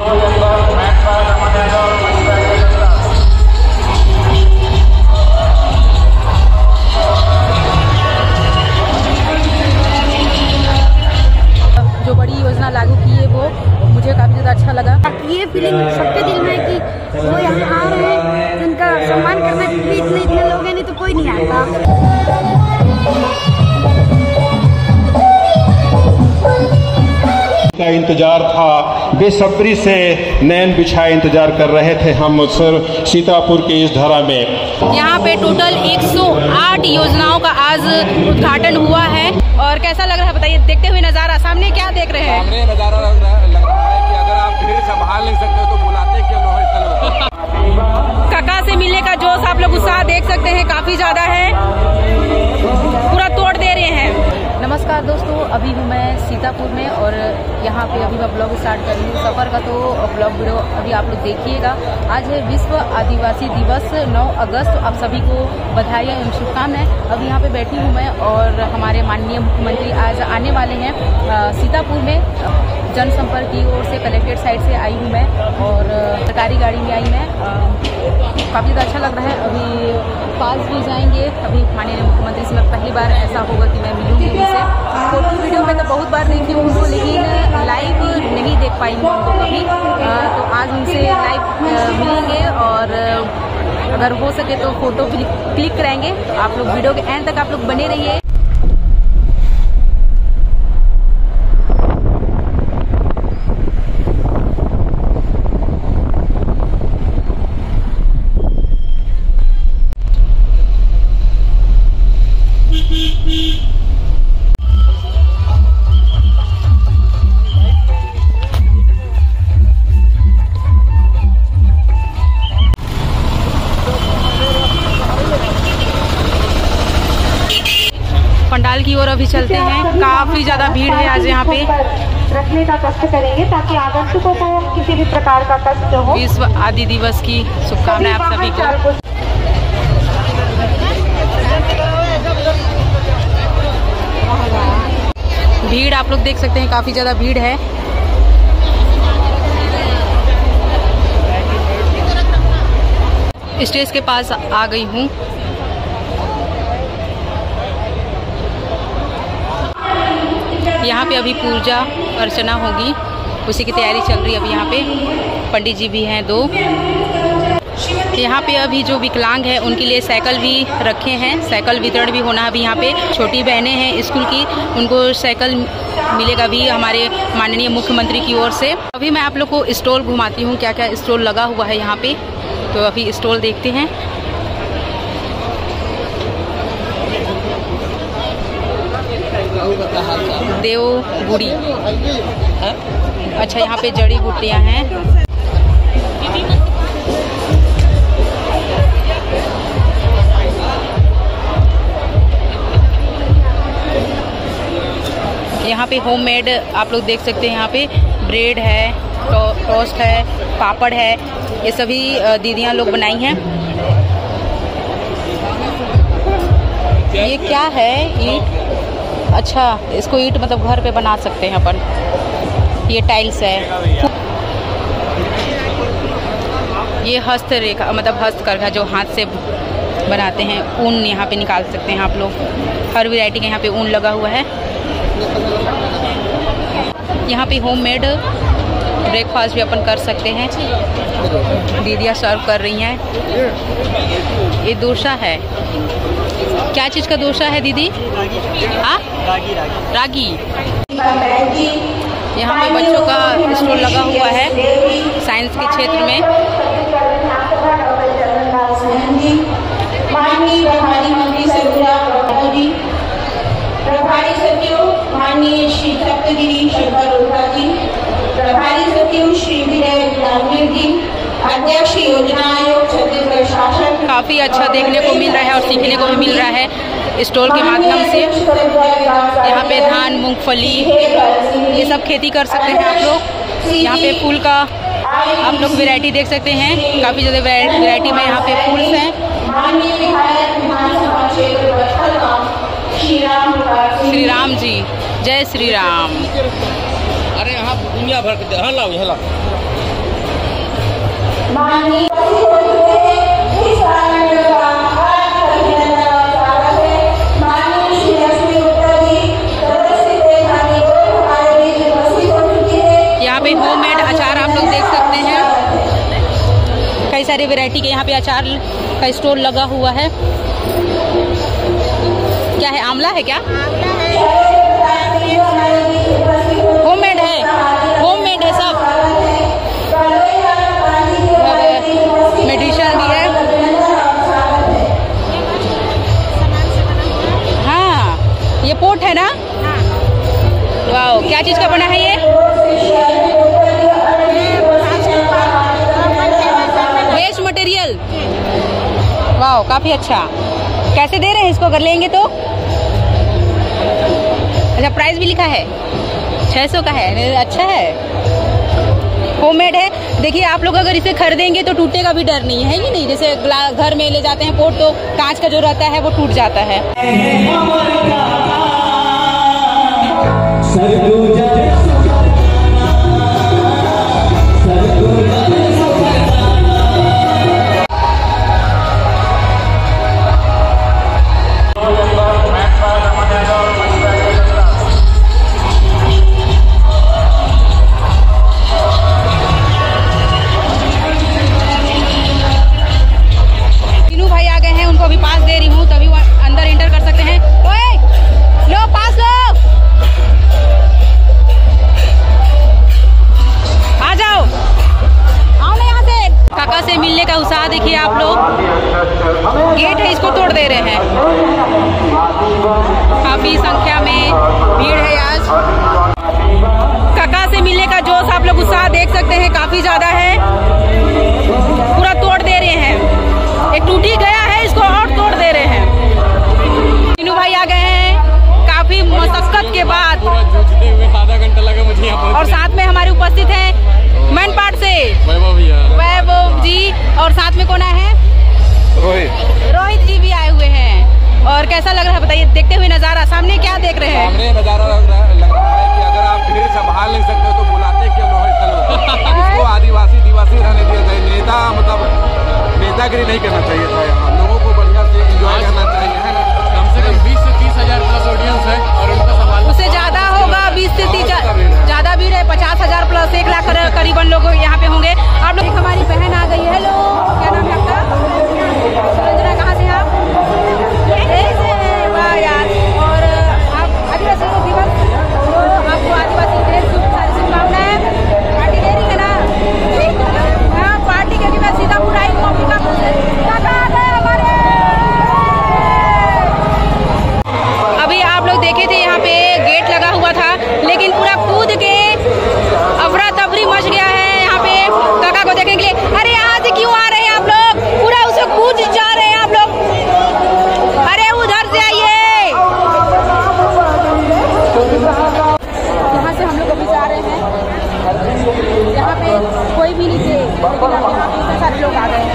जो बेसब्री से नैन बिछाए इंतज़ार कर रहे थे हम सर सीतापुर के इस धारा में। यहाँ पे टोटल 108 योजनाओं का आज उद्घाटन हुआ है। और कैसा लग रहा है बताइए देखते हुए नज़ारा सामने क्या देख रहे हैं? सामने नज़ारा लग रहा है कि अगर आप भीड़ संभाल नहीं सकते तो बुलाते क्यों काका से मिलने का जोश आप लोग उत्साह देख सकते हैं काफ़ी ज़्यादा है। पूरा तोड़ दे रहे हैं। नमस्कार दोस्तों, अभी हूँ मैं सीतापुर में और यहाँ पे अभी मैं ब्लॉग स्टार्ट कर रही हूँ। सफ़र का तो ब्लॉग वीडियो अभी आप लोग देखिएगा। आज है विश्व आदिवासी दिवस 9 अगस्त। आप सभी को बधाई एवं शुभकामनाएँ। अभी यहाँ पे बैठी हूँ मैं और हमारे माननीय मुख्यमंत्री आज आने वाले हैं सीतापुर में। जनसंपर्क की ओर से कलेक्ट्रेट साइड से आई हूँ मैं और सरकारी गाड़ी में आई मैं। काफ़ी ज़्यादा अच्छा लग रहा है। अभी पास भी जाएँगे। अभी माननीय मुख्यमंत्री से मैं पहली बार ऐसा होगा कि मैं मिलूँगी उनसे। फ़ोटो वीडियो में तो बहुत बार देखी हूँ उनको लेकिन लाइव नहीं देख पाई हूँ उनको कभी। तो आज उनसे लाइव मिलेंगे और अगर हो सके तो फ़ोटो क्लिक कराएँगे आप लोग वीडियो के एंड तक आप लोग बने रहिए। पंडाल की ओर अभी चलते हैं। काफ़ी ज़्यादा भीड़ है आज यहाँ पे। रखने का कष्ट करेंगे ताकि आगंतुकों को किसी भी प्रकार का कष्ट हो। विश्व आदि दिवस की शुभकामनाएँ आप सभी को। भीड़ आप लोग देख सकते हैं काफ़ी ज़्यादा भीड़ है। स्टेज के पास आ गई हूँ। यहाँ पे अभी पूजा अर्चना होगी। उसी की तैयारी चल रही है अभी यहाँ पे। पंडित जी भी हैं दो। यहाँ पे अभी जो विकलांग है, उनके लिए साइकिल भी रखे हैं। साइकिल वितरण भी होना अभी यहाँ पे। छोटी बहनें हैं स्कूल की, उनको साइकिल मिलेगा भी हमारे माननीय मुख्यमंत्री की ओर से। अभी मैं आप लोग को स्टॉल घुमाती हूँ क्या क्या स्टॉल लगा हुआ है यहाँ पे। तो अभी स्टॉल देखते हैं। देव गुड़ी। अच्छा यहाँ पे जड़ी बूटियाँ हैं। यहाँ पे होममेड आप लोग देख सकते हैं यहाँ पे ब्रेड है टो, टोस्ट है पापड़ है ये सभी दीदियाँ लोग बनाई हैं। ये क्या है? ईट अच्छा इसको ईट मतलब घर पे बना सकते हैं अपन। ये टाइल्स है। ये हस्त रेखा मतलब हस्तकरघा जो हाथ से बनाते हैं, ऊन यहाँ पे निकाल सकते हैं आप लोग। हर वैरायटी का यहाँ पे ऊन लगा हुआ है। यहाँ पे होममेड ब्रेकफास्ट भी अपन कर सकते हैं। दीदियाँ सर्व कर रही हैं। ये डोसा है। क्या चीज़ का डोसा है दीदी? हाँ? रागी। यहाँ पे बच्चों का स्टोर लगा हुआ है साइंस के क्षेत्र में। प्रभारी सचिव श्री सप्तगिरी जी विनय जी, अध्यक्ष योजना काफ़ी अच्छा देखने को मिल रहा है और सीखने को भी मिल रहा है स्टॉल के माध्यम से। यहाँ पे धान मूंगफली ये सब खेती कर सकते हैं आप लोग। यहाँ पे फूल का आप लोग वैरायटी देख सकते हैं। काफ़ी ज़्यादा वैरायटी में यहाँ पे फूल्स हैं। श्री राम जी जय श्री राम अरे यहाँ दुनिया भर के यहाँ लाओ यहाँ लाओ। वैरायटी के यहाँ पे अचार का स्टोर लगा हुआ है। क्या है आंवला है क्या? होममेड है। होममेड है सब। मेडिसिन भी है। हाँ ये पोट है ना? वाह क्या चीज़ का बना है ये? वाह काफ़ी अच्छा। कैसे दे रहे हैं इसको? अगर लेंगे तो? अच्छा प्राइस भी लिखा है। 600 का है। अच्छा है। होममेड है। देखिए, आप लोग अगर इसे खरीदेंगे तो टूटने का भी डर नहीं है कि नहीं? जैसे घर में ले जाते हैं पोर्ट तो कांच का जो रहता है, वो टूट जाता है। काफ़ी संख्या में भीड़ है आज। काका से मिलने का जोश आप लोग उत्साह देख सकते हैं काफ़ी ज़्यादा है। पूरा तोड़ दे रहे हैं। एक टूटी गया है इसको और तोड़ दे रहे हैं। तीनों भाई आ गए हैं काफ़ी मशक्कत के बाद। आधा घंटा लगा मुझे और साथ में हमारे उपस्थित हैं मैन पार्ट से वैभव जी और साथ में कौन आए हैं? रोहित। रोहित जी भी और कैसा लग रहा है बताइए, देखते हुए नज़ारा, सामने क्या देख रहे हैं? सामने नज़ारा लग रहा लग कोई भी नहीं थे लेकिन अब यहाँ पे इतने सारे लोग आ गए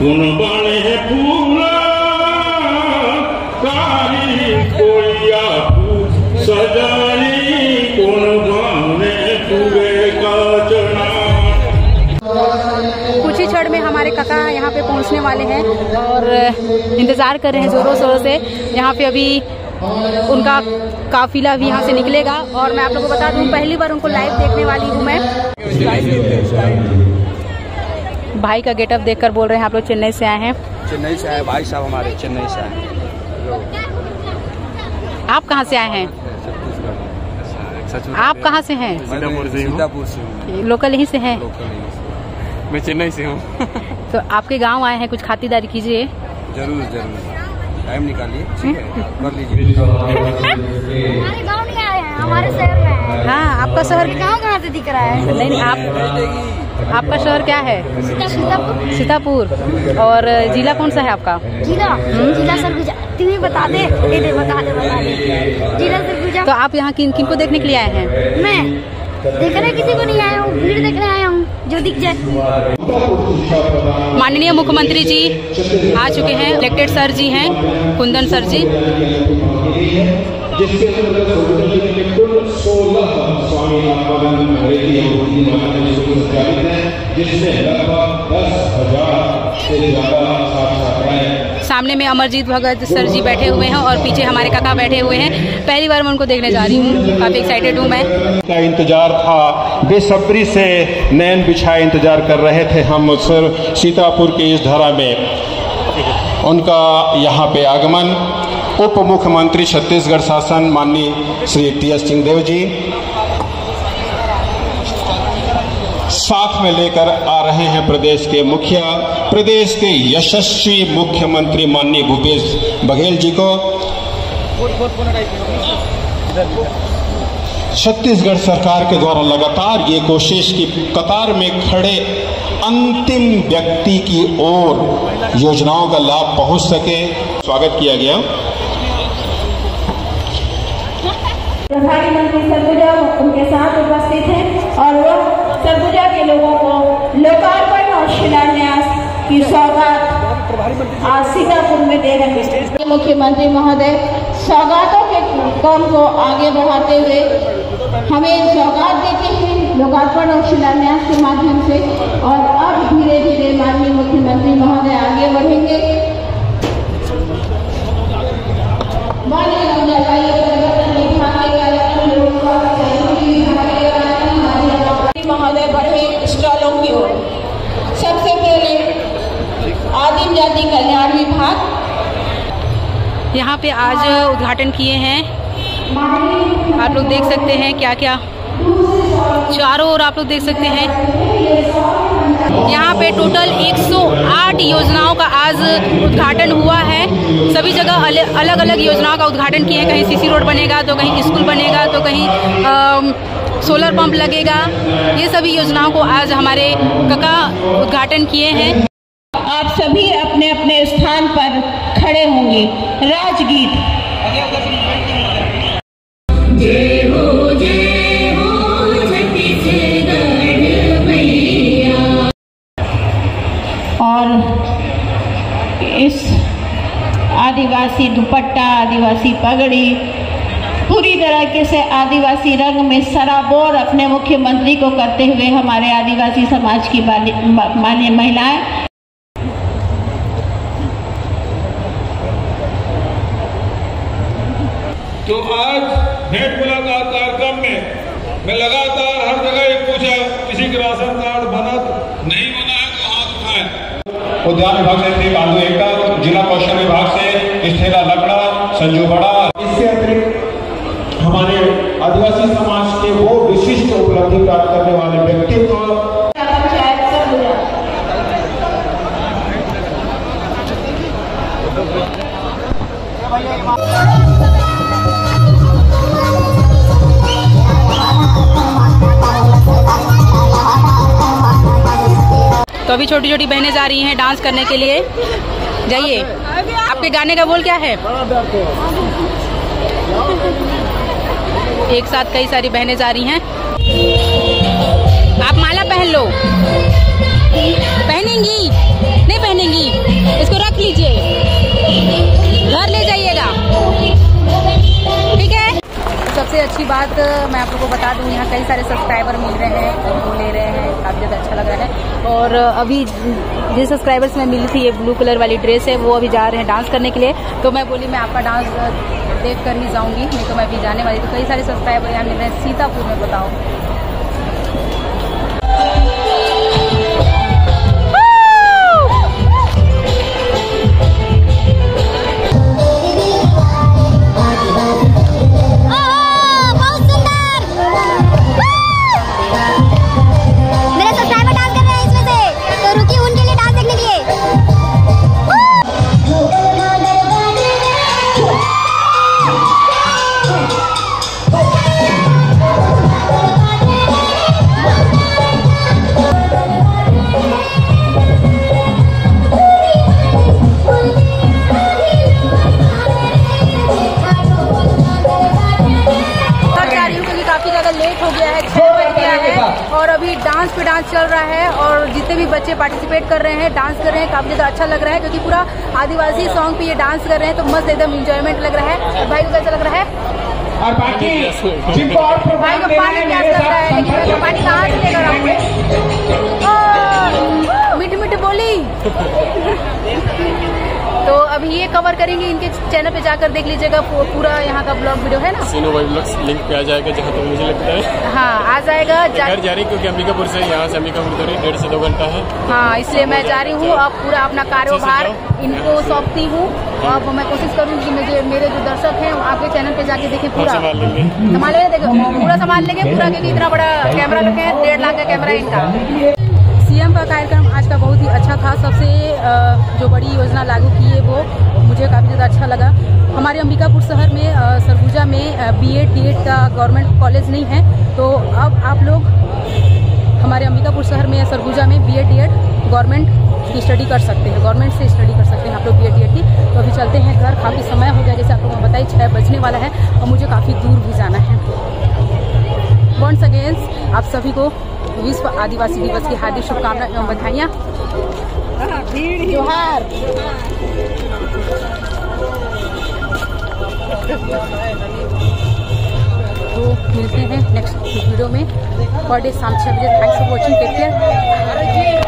कौन बने कारी कुछ ही क्षण में हमारे काका यहाँ पे पहुँचने वाले हैं और इंतज़ार कर रहे हैं जोरों शोरों से। यहाँ पे अभी उनका काफिला भी यहाँ से निकलेगा और मैं आप लोगों को बता दूँ पहली बार उनको लाइव देखने वाली हूँ मैं। भाई का गेटअप देखकर बोल रहे हैं आप लोग चेन्नई से आए हैं। चेन्नई से आए भाई साहब हमारे चेन्नई से आए। आप कहाँ से आए हैं? आप कहाँ से हैं? सीतापुर से हूँ लोकल यहीं से हैं। मैं चेन्नई से हूँ। तो आपके गाँव आए हैं कुछ खातिरदारी कीजिए। ज़रूर ज़रूर। टाइम निकालिए ठीक है? कर लीजिए। हमारे शहर में हाँ। आपका शहर गाँव कहाँ से दिख रहा है? नहीं नहीं आप आपका शहर क्या है? सीतापुर। सीतापुर। और जिला कौन सा है आपका? जिला। जिला सरगुजा। बता दे। दे दे बता दे बता दे। जिला सरगुजा। तो आप यहाँ किन किन को देखने के लिए आए हैं? मैं। देखने किसी को नहीं आया हूँ भीड़ देखने आया हूँ जो दिख जाए। माननीय मुख्यमंत्री जी आ चुके हैं। इलेक्टेड सर जी हैं कुंदन सर जी। जिसके अंतर्गत सोलन ज़िले में कुल सोलह स्वामी आत्मानंद अंग्रेज़ी और हिंदी माध्यम स्कूल संचालित हैं जिसमें लगभग दस हज़ार से ज़्यादा छात्र छात्राएँ सामने में अमरजीत भगत सर जी बैठे हुए हैं और पीछे हमारे काका बैठे हुए हैं। पहली बार मैं उनको देखने जा रही हूँ। काफ़ी एक्साइटेड हूँ मैं। का इंतज़ार था। बेसब्री से नैन बिछाए इंतज़ार कर रहे थे हम सर सीतापुर के इस धारा में। उनका यहाँ पे आगमन। उप मुख्यमंत्री छत्तीसगढ़ शासन माननीय श्री टी एस सिंहदेव जी साथ में लेकर आ रहे हैं प्रदेश के मुखिया, प्रदेश के यशस्वी मुख्यमंत्री माननीय भूपेश बघेल जी को। छत्तीसगढ़ सरकार के द्वारा लगातार ये कोशिश की, कतार में खड़े अंतिम व्यक्ति की ओर योजनाओं का लाभ पहुँच सके। स्वागत किया गया। प्रभारी मंत्री सरगुजा उनके साथ उपस्थित हैं और वो सरगुजा के लोगों को लोकार्पण और शिलान्यास की सौगात आज सीतापुर में दे रहे हैं। मुख्यमंत्री महोदय, सौगातों के काम को आगे बढ़ाते हुए हमें सौगात देते हैं, लोकार्पण और शिलान्यास के माध्यम से। और अब धीरे धीरे माननीय मुख्यमंत्री महोदय आगे बढ़ेंगे। माननीय महोदय बढ़े स्टॉलों की ओर। सबसे पहले आदिम जाति कल्याण विभाग। यहाँ पे आज उद्घाटन किए हैं। आप लोग देख सकते हैं क्या क्या चारों ओर आप लोग देख सकते हैं। यहाँ पे टोटल 108 योजनाओं का आज उद्घाटन हुआ है। सभी जगह अलग अलग योजनाओं का उद्घाटन किए हैं। कहीं सीसी रोड बनेगा तो कहीं स्कूल बनेगा तो कहीं सोलर पंप लगेगा। ये सभी योजनाओं को आज हमारे कका उद्घाटन किए हैं। आप सभी अपने अपने स्थान पर खड़े होंगे। राजगीत। और इस आदिवासी दुपट्टा आदिवासी पगड़ी पूरी तरीके से आदिवासी रंग में सराबोर अपने मुख्यमंत्री को करते हुए हमारे आदिवासी समाज की मान्य महिलाएँ। तो आज भेंट मुलाकात कार्यक्रम में मैं लगातार हर जगह ये पूछा किसी के राशन कार्ड बना नहीं बना है तो हाथ उठाए। उद्यान विभाग से श्री बांधु एकता जिला कौशल विभाग से स्थेला लकड़ा संजू बड़ा हमारे आदिवासी समाज के वो विशिष्ट उपलब्धि प्राप्त करने वाले व्यक्तित्व। तो अभी छोटी छोटी बहनें जा रही हैं डांस करने के लिए। जाइए। आपके गाने का बोल क्या है? एक साथ कई सारी बहनें जा रही हैं। आप माला पहन लो। पहनेंगी? नहीं पहनेंगी। इसको रख लीजिए। घर ले जाइएगा। ठीक है? सबसे अच्छी बात, मैं आप लोगों को बता दूँ, यहाँ कई सारे सब्सक्राइबर मिल रहे हैं उनको ले रहे हैं, काफ़ी ज़्यादा अच्छा लग रहा है। और अभी जिन सब्सक्राइबर्स में मिली थी, ये ब्लू कलर वाली ड्रेस है, वो अभी जा रहे हैं डांस करने के लिए। तो मैं बोली, मैं आपका डांस देख कर ही जाऊँगी, नहीं तो मैं अभी जाने वाली तो कई सारे सब्सक्राइबर यहाँ मिल रहे हैं सीतापुर में बताओ हो गया है छः बज गया है और अभी डांस पे डांस चल रहा है और जितने भी बच्चे पार्टिसिपेट कर रहे हैं डांस कर रहे हैं काफ़ी ज़्यादा अच्छा लग रहा है क्योंकि पूरा आदिवासी सॉन्ग पे ये डांस कर रहे हैं तो मस्त एकदम इंजॉयमेंट लग रहा है। भाई को कैसा लग रहा है? और बाकी जिनको और भाई को पानी लग रहा है लेकिन पानी कहाँ से लेकर मीठी मीठी बोली। तो अभी ये कवर करेंगे इनके चैनल पे जाकर देख लीजिएगा पूरा यहाँ का ब्लॉग वीडियो है ना? सीनो ब्लॉग्स लिंक पे आ जाएगा जहाँ तक मुझे लगता है। हाँ आ जाएगा जा, घर जा रही क्योंकि अंबिकापुर से यहाँ से अंबिकापुर दूरी डेढ़ से दो घंटा है। हाँ इसलिए मैं जा रही हूँ अब पूरा अपना कारोबार इनको सौंपती हूँ अब मैं कोशिश करूँगी कि मुझे मेरे जो दर्शक हैं आपके चैनल पे जाके देखें पूरा। संभाल लेंगे। संभाल लेंगे पूरा संभाल लेंगे पूरा क्योंकि इतना बड़ा कैमरा लगे हैं डेढ़ लाख का कैमरा इनका। सीएम का कार्यक्रम आज का बहुत ही अच्छा था। सबसे जो बड़ी योजना लागू की है वो मुझे काफ़ी ज़्यादा अच्छा लगा। हमारे अंबिकापुर शहर में सरगुजा में बी एड डी एड का गवर्नमेंट कॉलेज नहीं है। तो अब आप लोग हमारे अंबिकापुर शहर में सरगुजा में B Ed D Ed government की स्टडी कर सकते हैं। गवर्नमेंट से स्टडी कर सकते हैं आप लोग बी एड डी एड की। तो अभी चलते हैं घर। काफ़ी समय हो गया, जैसे आप लोगों को बताइए छः बजने वाला है और मुझे काफ़ी दूर भी जाना है। वंस अगेंस्ट आप सभी को विश्व आदिवासी दिवस की हार्दिक शुभकामना एवं बधाइयाँ। तो मिलते हैं नेक्स्ट वीडियो में। पर डे शाम छः बजे thanks for watching take care